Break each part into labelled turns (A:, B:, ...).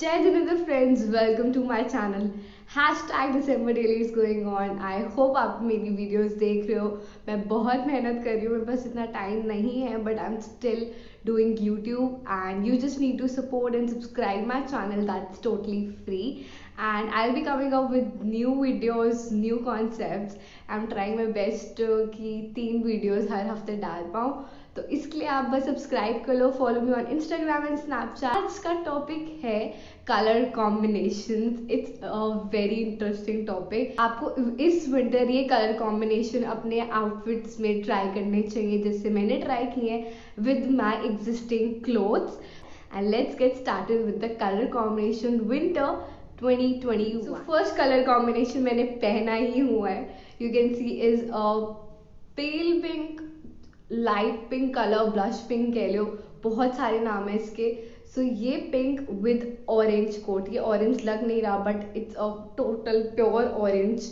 A: जय Jinendra friends welcome to my channel hashtag December daily is going on I hope आप मेरी videos देख रहे हो। मैं बहुत मेहनत कर रही हूँ। मेरे पास इतना टाइम नहीं है but I am still doing YouTube and you just need to support and subscribe my channel that's totally free and I and I'll be coming up with new videos, new concepts. I'm trying my best कि तीन videos हर हफ़्ते डाल पाऊँ। तो इसके लिए आप बस सब्सक्राइब कर लो follow me on Instagram and Snapchat आज का टॉपिक है colour combination it's a very interesting topic आपको इस विंटर ये कलर कॉम्बिनेशन अपने आउटफिट्स में ट्राई करने चाहिए, जैसे मैंने ट्राई किए हैं with my existing clothes and let's get started with the colour combination winter 2021 so first colour combination मैंने पहना ही हुआ है. You can see is a pale pink light pink colour blush pink कह लो बहुत सारे नाम है इसके। सो so, ये पिंक विद ऑरेंज कोट ये ऑरेंज लग नहीं रहा but it's a total pure orange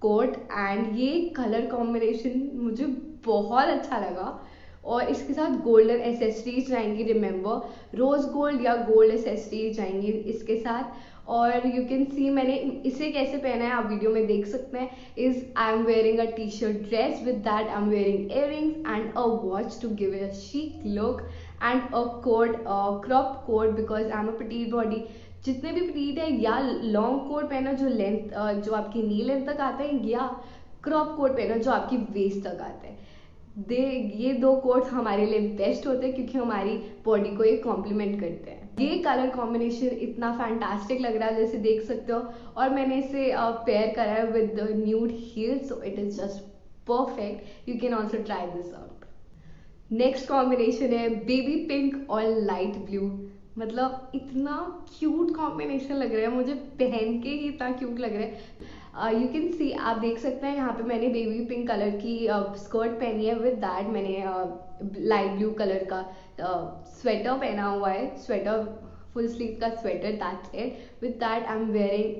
A: coat and ये कलर कॉम्बिनेशन मुझे बहुत अच्छा लगा। और इसके साथ गोल्डन एसेसरीज जाएँगी रिमेंबर रोज गोल्ड या गोल्ड एसेसरीज जाएँगी इसके साथ। और यू कैन सी मैंने इसे कैसे पहना है, आप वीडियो में देख सकते हैं। Is I am wearing a T shirt dress with that I am wearing ear and a watch to give a chic look and a coat crop coat because I am a petite body जितने भी पटीट है, या long coat पहना जो length जो आपकी नी length तक आता है, या क्रॉप कोट पहना जो आपकी वेस्ट तक आता है। दे, ये दो कोट हमारे लिए बेस्ट होते हैं क्योंकि हमारी बॉडी को ये कॉम्प्लीमेंट करते हैं। ये कलर कॉम्बिनेशन इतना फैंटास्टिक लग रहा है, जैसे देख सकते हो। और मैंने इसे पेयर करा है with nude heel so it is just perfect you can also try this out next combination है बेबी पिंक और लाइट ब्लू मतलब इतना क्यूट कॉम्बिनेशन लग रहा है मुझे पहन के ही इतना क्यूट लग रहा है। यू कैन सी आप देख सकते हैं यहाँ पे मैंने बेबी पिंक कलर की स्कर्ट uh, पहनी है विद दैट मैंने लाइट ब्लू कलर का स्वेटर uh, पहना हुआ है। स्वेटर फुल स्लीव का sweater that's it with that I am wearing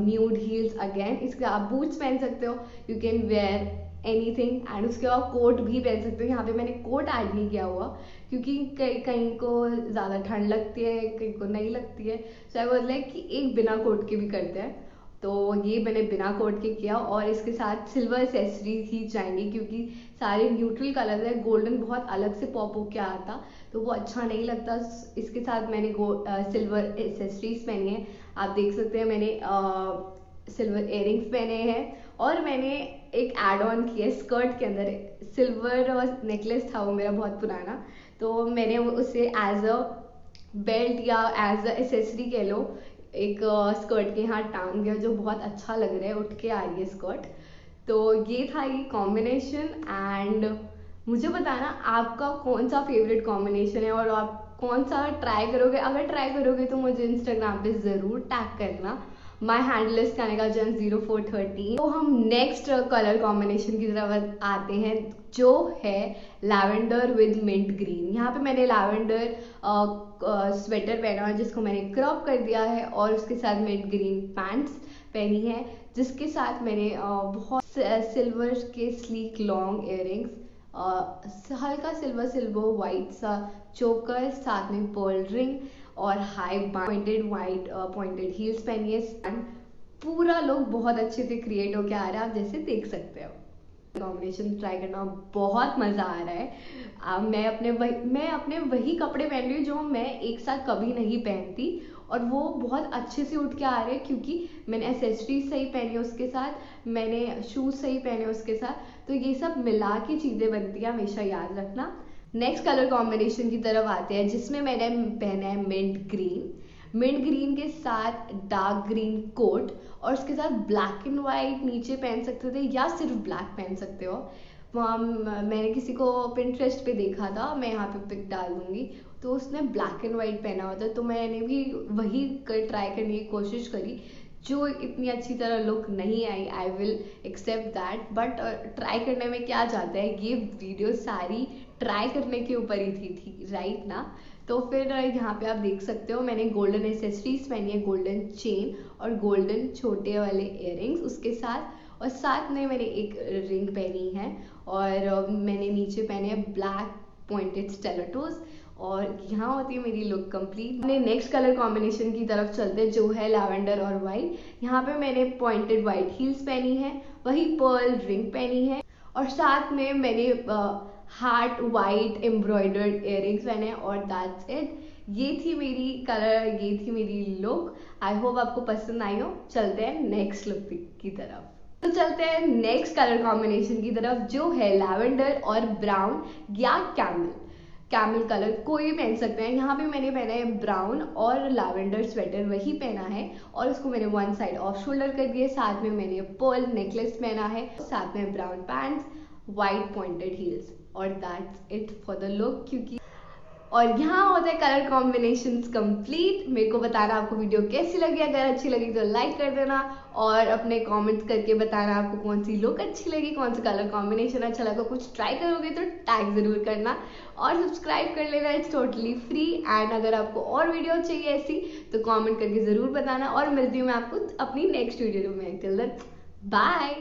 A: nude heels again इसके आप बूट्स पहन सकते हो। You can wear anything and उसके बाद कोट भी पहन सकते हो। यहाँ पे मैंने कोट ऐड नहीं किया हुआ, क्योंकि कई, कहीं को ज़्यादा ठंड लगती है, कहीं को नहीं लगती है। सो आई वॉज़ लाइक कि एक बिना कोट के भी करते हैं। तो ये मैंने बिना कोट के किया, और इसके साथ सिल्वर एसेसरीज ही जाएँगी, क्योंकि सारे न्यूट्रल कलर है। गोल्डन बहुत अलग से पॉप होके आता तो वो अच्छा नहीं लगता। इसके साथ मैंने सिल्वर एसेसरीज पहनी है। आप देख सकते हैं मैंने सिल्वर इयर पहने हैं। और मैंने एक एड ऑन किया स्कर्ट के अंदर. सिल्वर और नेकलेस था वो मेरा बहुत पुराना. तो मैंने उसे एज अ बेल्ट या एज अ एसेसरी कह लो, एक स्कर्ट के यहाँ टांग दिया जो बहुत अच्छा लग रहा है. उठ के आ रही है स्कर्ट तो ये था ये कॉम्बिनेशन एंड मुझे बताना आपका कौन सा फेवरेट कॉम्बिनेशन है और आप कौन सा ट्राई करोगे? अगर ट्राई करोगे तो मुझे इंस्टाग्राम पे ज़रूर टैग करना. माई हैंडल इज़ कनेगा जन ज़ीरो फोर थर्टी तो हम नेक्स्ट कलर कॉम्बिनेशन की तरफ़ आते हैं, जो है लैवेंडर विद मिंट ग्रीन यहाँ पे मैंने लैवेंडर स्वेटर पहना है, जिसको मैंने क्रॉप कर दिया है, और उसके साथ मिंट ग्रीन पैंट्स पहनी है, जिसके साथ मैंने बहुत सिल्वर के स्लीक लॉन्ग इयर हल्का सिल्वर सिल्वर वाइट सा चोकर साथ में पर्ल रिंग और high pointed white pointed heels पहनी है एंड पूरा लुक बहुत अच्छे से क्रिएट होके आ रहा है आप जैसे देख सकते हो। कॉम्बिनेशन ट्राई करना बहुत मज़ा आ रहा है। आ, मैं अपने वही मैं अपने वही कपड़े पहन रही हूँ जो मैं एक साथ कभी नहीं पहनती और वो बहुत अच्छे से उठ के आ रहे हैं क्योंकि मैंने एसेसरीज सही पहनी उसके साथ मैंने शूज़ सही पहने उसके साथ। तो ये सब मिला के चीज़ें बनती हैं हमेशा याद रखना। नेक्स्ट कलर कॉम्बिनेशन की तरफ़ आते हैं, जिसमें मैंने पहना है मिंट ग्रीन मिंट ग्रीन के साथ डार्क ग्रीन कोट और उसके साथ ब्लैक एंड वाइट नीचे पहन सकते थे या सिर्फ़ ब्लैक पहन सकते हो. वहाँ मैंने किसी को पिंट्रेस्ट पे देखा था, मैं यहाँ पे पिक डाल दूँगी. तो उसने ब्लैक एंड वाइट पहना हुआ था तो मैंने भी वही कर ट्राई करने की कोशिश करी. जो इतनी अच्छी तरह लुक नहीं आई I will accept that but try करने में क्या जाता है, ये वीडियो सारी ट्राई करने के ऊपर ही थी थी राइट right ना? तो फिर यहाँ पे आप देख सकते हो, मैंने गोल्डन एसेसरीज पहनी है गोल्डन चेन और गोल्डन छोटे वाले इयर उसके साथ और साथ में मैंने एक रिंग पहनी है और मैंने नीचे पहने हैं ब्लैक पॉइंटेड स्टेलेटोज और यहाँ होती है मेरी लुक कंप्लीट अपने नेक्स्ट कलर कॉम्बिनेशन की तरफ़ चलते हैं, जो है लैवेंडर और वाइट यहाँ पे मैंने पॉइंटेड वाइट हील्स पहनी है, वही पर्ल रिंग पहनी है, और साथ में मैंने हार्ट वाइट एम्ब्रॉयडर्ड इयर पहने और दैट्स इट ये थी मेरी कलर ये थी मेरी लुक आई होप आपको पसंद आई हो। चलते हैं नेक्स्ट लुक की तरफ़। तो चलते हैं नेक्स्ट कलर कॉम्बिनेशन की तरफ़, जो है लैवेंडर और ब्राउन या कैमल कैमल कलर कोई भी पहन सकते हैं। यहाँ पे मैंने पहना है ब्राउन और लैवेंडर स्वेटर वही पहना है और उसको मैंने वन साइड ऑफ़ शोल्डर कर दिया साथ में मैंने पर्ल नेकलेस पहना है। साथ में brown pants white pointed heels और that's it for the look क्योंकि और यहाँ होते हैं कलर कॉम्बिनेशन कंप्लीट मेरे को बताना आपको वीडियो कैसी लगी। अगर अच्छी लगी तो लाइक कर देना और अपने कमेंट्स करके बताना आपको कौन सी लुक अच्छी लगी, कौन सा कलर कॉम्बिनेशन अच्छा लगा। कुछ ट्राई करोगे तो टैग ज़रूर करना और सब्सक्राइब कर लेना इट्स टोटली फ्री एंड अगर आपको और वीडियो चाहिए ऐसी तो कॉमेंट करके ज़रूर बताना। और मिलती हूँ मैं आपको अपनी नेक्स्ट वीडियो में। Till bye